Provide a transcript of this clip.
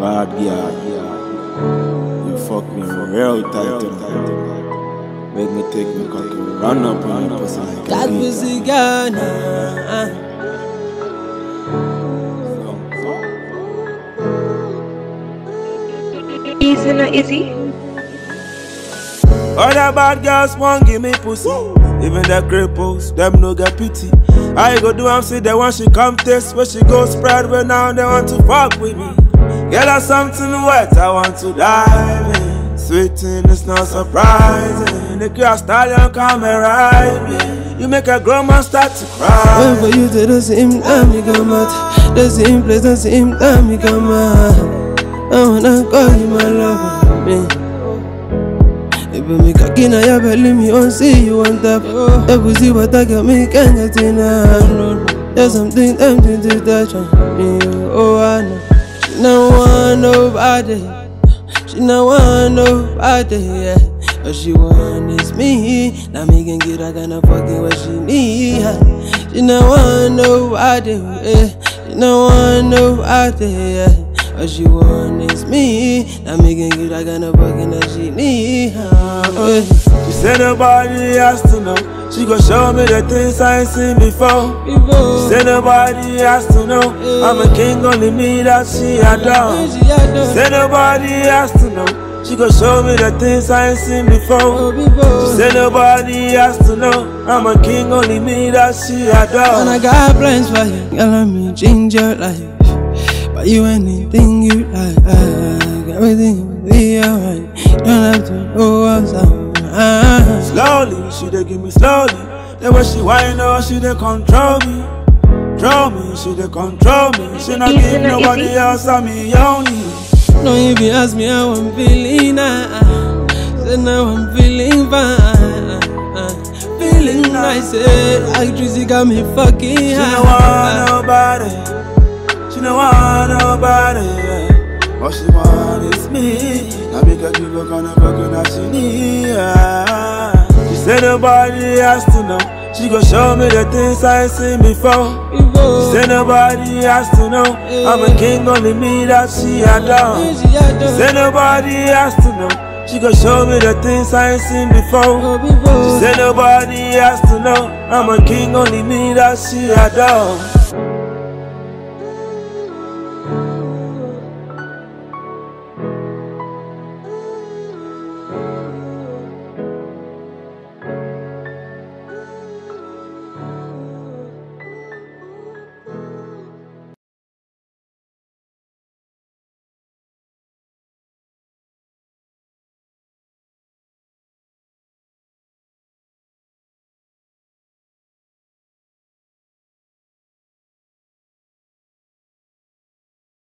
Bad girl. You fuck me real tight tonight. Make me take me cocky, run up on your pussy like a That beat. pussy Ghana. Uh, uh. Easy no easy. Other bad girls want give me pussy. Even the cripples, them no get pity. I go do am see the one she come taste where she go spread where now they want to fuck with me. Get her something wet, I want to dive in. Sweeting is not surprising. The girl stallion come and ride me. You make a grown man start to cry Wait for you to the same time you come out. The same place, the same time you come out. I wanna call you my lover, me. If me cocky na ya belly me on see you on top. That pussy what I got me can't get enough. There's something tempting to touch on me. Oh I know. She no want nobody. She no want nobody. Yeah. All she want is me. Now me can get that kind of fucking what she need. yeah. She no want nobody. Yeah. She no want nobody. Yeah. All she want is me. Now me can get that kind of fucking that she need. yeah. She said nobody has to know. She gon' show me the things I ain't seen before. Say nobody has to know I'm a king, only me that she adore She. Say nobody has to know She gon' show me the things I ain't seen before. Say nobody has to know I'm a king, only me that she adore. And I got plans for you, girl. Let me change your life. Buy you anything you like. Everything will be alright. Don't have to go outside. Slowly, she dey give me slowly The way she whine on, she dey control me Control me, she dey control me She not give nobody else, I'm me only No, if you ask me how I'm feeling, ah, say now I'm feeling fine. Feeling nice, eh? Actress, got me fucking high. She no want nobody. She no want nobody. All she want is me. Now make her give her kind of fucking that she need. Nobody has to know. She gon' show me the things I ain't seen before. Say nobody has to know. I'm a king, only me that she adore. Adore. Say nobody has to know. She gon' show me the things I ain't seen before. Before. Say nobody has to know I'm a king, only me that she adore